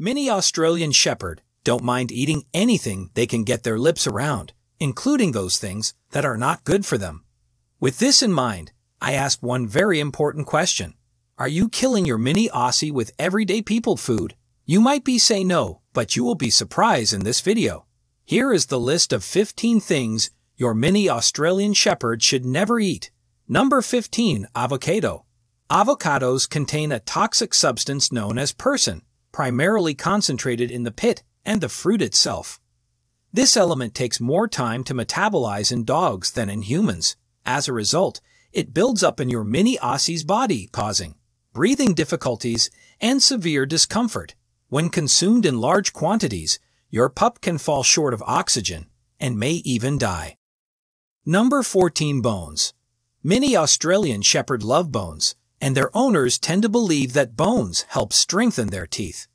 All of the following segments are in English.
Mini Australian Shepherd don't mind eating anything they can get their lips around, including those things that are not good for them. With this in mind, I ask one very important question. Are you killing your mini Aussie with everyday people food? You might be say no, but you will be surprised in this video. Here is the list of 15 things your mini Australian Shepherd should never eat. Number 15. Avocado. Avocados contain a toxic substance known as persin, primarily concentrated in the pit and the fruit itself. This element takes more time to metabolize in dogs than in humans. As a result, it builds up in your mini Aussie's body, causing breathing difficulties and severe discomfort. When consumed in large quantities, your pup can fall short of oxygen and may even die. Number 14 Bones Many Australian Shepherd love bones, and their owners tend to believe that bones help strengthen their teeth.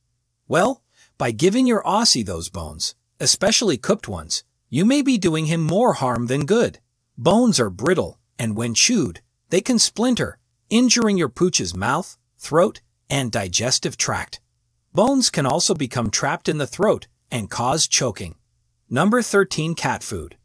Well, by giving your Aussie those bones, especially cooked ones, you may be doing him more harm than good. Bones are brittle, and when chewed, they can splinter, injuring your pooch's mouth, throat, and digestive tract. Bones can also become trapped in the throat and cause choking. Number 13 Cat Food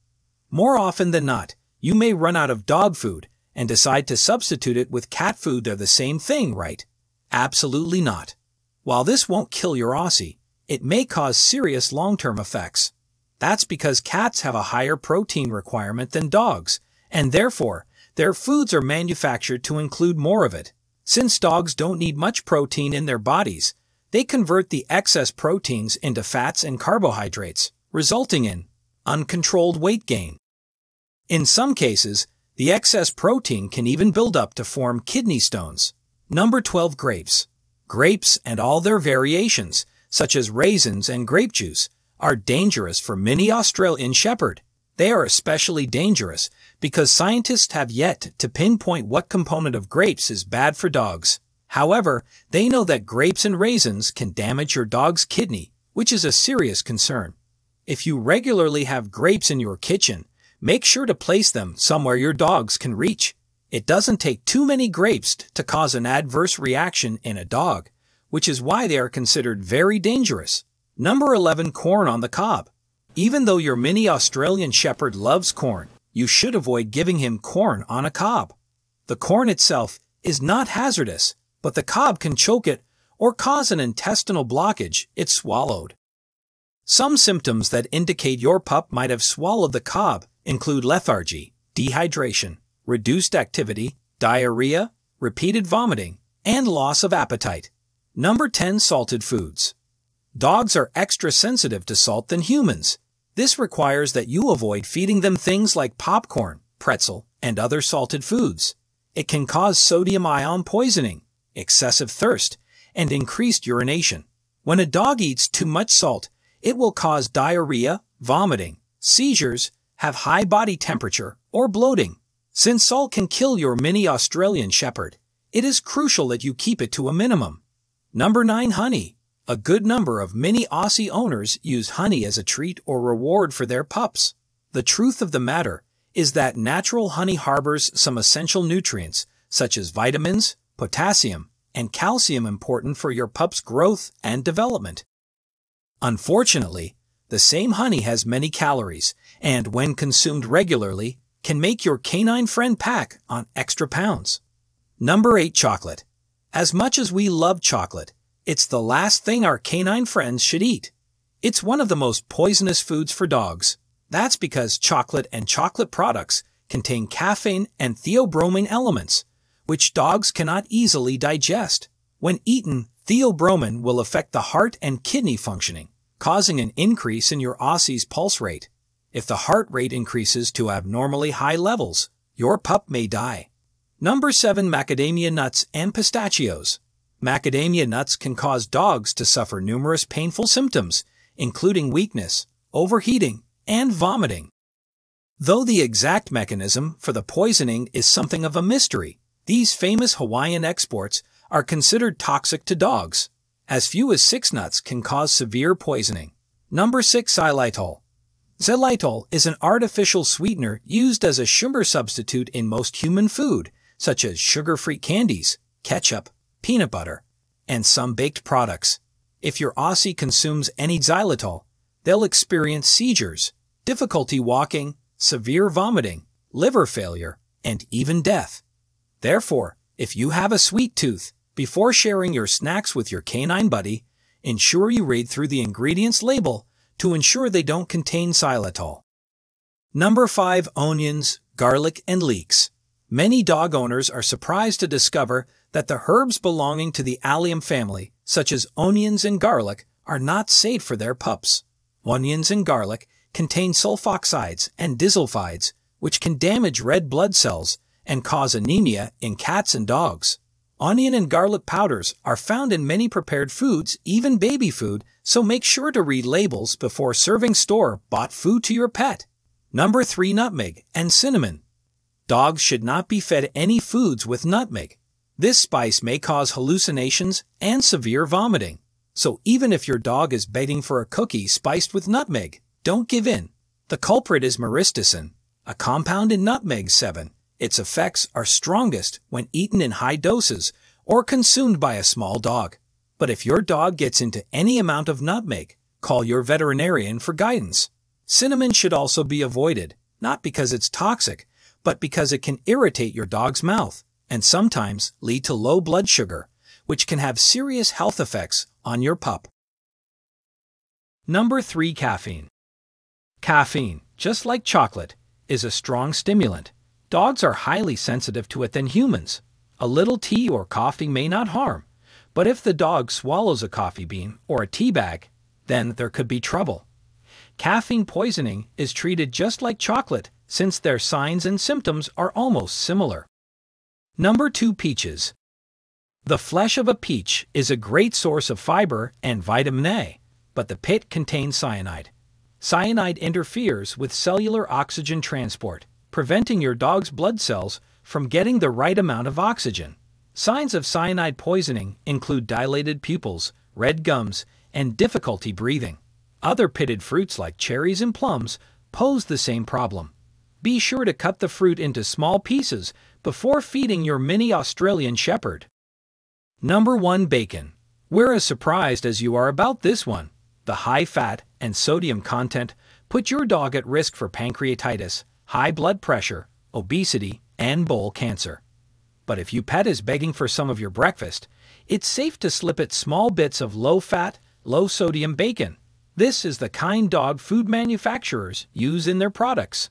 More often than not, you may run out of dog food and decide to substitute it with cat food they're the same thing, right? Absolutely not. While this won't kill your Aussie, it may cause serious long-term effects. That's because cats have a higher protein requirement than dogs, and therefore, their foods are manufactured to include more of it. Since dogs don't need much protein in their bodies, they convert the excess proteins into fats and carbohydrates, resulting in uncontrolled weight gain. In some cases, the excess protein can even build up to form kidney stones. Number 12 Grapes Grapes and all their variations, such as raisins and grape juice, are dangerous for many Australian shepherd. They are especially dangerous because scientists have yet to pinpoint what component of grapes is bad for dogs. However, they know that grapes and raisins can damage your dog's kidney, which is a serious concern. If you regularly have grapes in your kitchen, make sure to place them somewhere your dogs can reach. It doesn't take too many grapes to cause an adverse reaction in a dog, which is why they are considered very dangerous. Number 11 Corn on the Cob Even though your mini Australian Shepherd loves corn, you should avoid giving him corn on a cob. The corn itself is not hazardous, but the cob can choke it or cause an intestinal blockage it swallowed. Some symptoms that indicate your pup might have swallowed the cob include lethargy, dehydration, reduced activity, diarrhea, repeated vomiting, and loss of appetite. Number 10 Salted Foods Dogs are extra sensitive to salt than humans. This requires that you avoid feeding them things like popcorn, pretzel, and other salted foods. It can cause sodium ion poisoning, excessive thirst, and increased urination. When a dog eats too much salt, it will cause diarrhea, vomiting, seizures, have high body temperature, or bloating. Since salt can kill your mini Australian Shepherd, it is crucial that you keep it to a minimum. Number 9 Honey a good number of mini Aussie owners use honey as a treat or reward for their pups. The truth of the matter is that natural honey harbors some essential nutrients, such as vitamins, potassium, and calcium important for your pup's growth and development. Unfortunately, the same honey has many calories, and when consumed regularly, can make your canine friend pack on extra pounds. Number 8 Chocolate As much as we love chocolate, it's the last thing our canine friends should eat. It's one of the most poisonous foods for dogs. That's because chocolate and chocolate products contain caffeine and theobromine elements, which dogs cannot easily digest. When eaten, theobromine will affect the heart and kidney functioning, causing an increase in your Aussie's pulse rate. If the heart rate increases to abnormally high levels, your pup may die. Number 7 Macadamia Nuts and Pistachios Macadamia nuts can cause dogs to suffer numerous painful symptoms, including weakness, overheating, and vomiting. Though the exact mechanism for the poisoning is something of a mystery, these famous Hawaiian exports are considered toxic to dogs. As few as six nuts can cause severe poisoning. Number 6 Xylitol Xylitol is an artificial sweetener used as a sugar substitute in most human food, such as sugar-free candies, ketchup, peanut butter, and some baked products. If your Aussie consumes any xylitol, they'll experience seizures, difficulty walking, severe vomiting, liver failure, and even death. Therefore, if you have a sweet tooth, before sharing your snacks with your canine buddy, ensure you read through the ingredients label to ensure they don't contain xylitol. Number 5. Onions, Garlic, and Leeks Many dog owners are surprised to discover that the herbs belonging to the allium family, such as onions and garlic, are not safe for their pups. Onions and garlic contain sulfoxides and disulfides, which can damage red blood cells and cause anemia in cats and dogs. Onion and garlic powders are found in many prepared foods, even baby food, so make sure to read labels before serving store-bought food to your pet. Number 3. Nutmeg and Cinnamon Dogs should not be fed any foods with nutmeg. This spice may cause hallucinations and severe vomiting. So even if your dog is begging for a cookie spiced with nutmeg, don't give in. The culprit is myristicin, a compound in nutmeg 7. Its effects are strongest when eaten in high doses or consumed by a small dog. But if your dog gets into any amount of nutmeg, call your veterinarian for guidance. Cinnamon should also be avoided, not because it's toxic, but because it can irritate your dog's mouth and sometimes lead to low blood sugar, which can have serious health effects on your pup. Number 3. Caffeine Caffeine, just like chocolate, is a strong stimulant. Dogs are highly sensitive to it than humans. A little tea or coffee may not harm, but if the dog swallows a coffee bean or a tea bag, then there could be trouble. Caffeine poisoning is treated just like chocolate since their signs and symptoms are almost similar. Number 2 Peaches The flesh of a peach is a great source of fiber and vitamin A but the pit contains cyanide. Cyanide interferes with cellular oxygen transport, preventing your dog's blood cells from getting the right amount of oxygen. Signs of cyanide poisoning include dilated pupils, red gums, and difficulty breathing. Other pitted fruits like cherries and plums pose the same problem. Be sure to cut the fruit into small pieces before feeding your mini Australian Shepherd. Number 1 Bacon. We're as surprised as you are about this one. The high fat and sodium content put your dog at risk for pancreatitis, high blood pressure, obesity, and bowel cancer. But if your pet is begging for some of your breakfast, it's safe to slip it small bits of low-fat, low-sodium bacon. This is the kind dog food manufacturers use in their products.